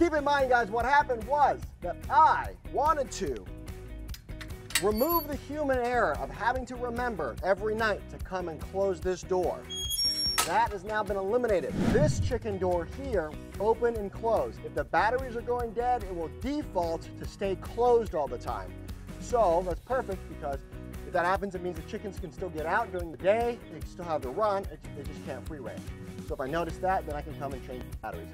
Keep in mind, guys, what happened was that I wanted to remove the human error of having to remember every night to come and close this door. That has now been eliminated. This chicken door here, open and close. If the batteries are going dead, it will default to stay closed all the time. So that's perfect because if that happens, it means the chickens can still get out during the day, they still have to run, they just can't free range. So if I notice that, then I can come and change the batteries.